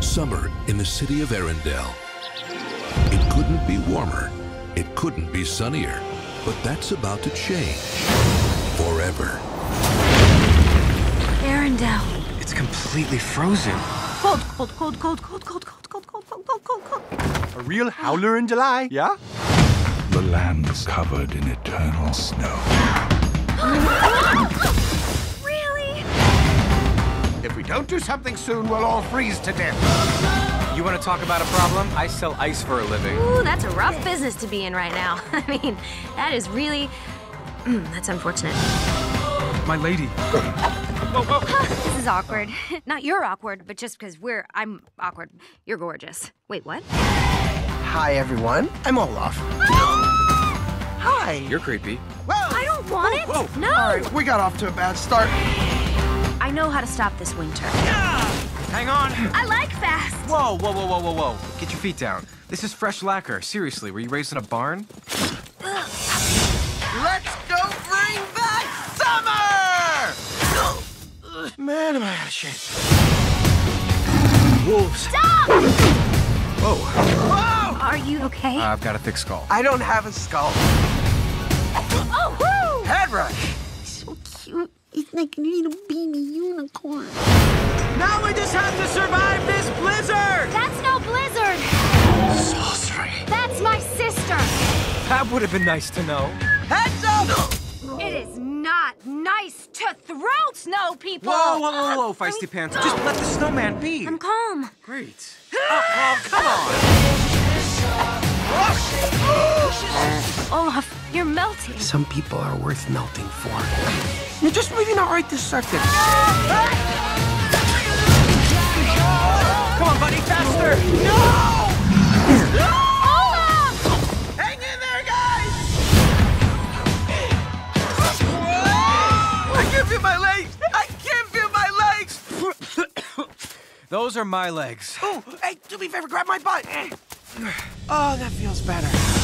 Summer in the city of Arendelle. It couldn't be warmer. It couldn't be sunnier. But that's about to change. Forever. Arendelle. It's completely frozen. Cold, cold, cold, cold, cold, cold, cold, cold, cold, cold, cold, cold, cold. A real howler in July, yeah? The land is covered in eternal snow. Really? If we don't do something soon, we'll all freeze to death. You want to talk about a problem? I sell ice for a living. Ooh, that's a rough business to be in right now. I mean, that is really. Mm, that's unfortunate. My lady. This is awkward. Not you're awkward, but just because we're. I'm awkward. You're gorgeous. Wait, what? Hi, everyone. I'm Olaf. Hi. You're creepy. Well, I don't want it. whoa. No. All right, we got off to a bad start. I know how to stop this winter. Hang on. I like fast. Whoa, whoa, whoa, whoa, whoa, whoa. Get your feet down. This is fresh lacquer. Seriously, were you raised in a barn? Let's go bring back summer! Man, am I out of shape. Wolves. Stop! Whoa. Whoa! Are you okay? I've got a thick skull. I don't have a skull. oh, woo! Head rush. So cute. It's like a little baby unicorn. Now we just have to survive this blizzard! That's no blizzard. Sorcery. That's my sister. That would have been nice to know. Heads up! It is not nice to throw snow, people. Whoa, whoa, whoa, whoa, feisty pants. Just let the snowman be. I'm calm. Great. Oh, oh, come on. You're melting. Some people are worth melting for. You're just maybe not right this second. Come on, buddy, faster. Olaf! Hang in there, guys! I can't feel my legs! I can't feel my legs! Those are my legs. Oh, hey, do me a favor, grab my butt. Oh, that feels better.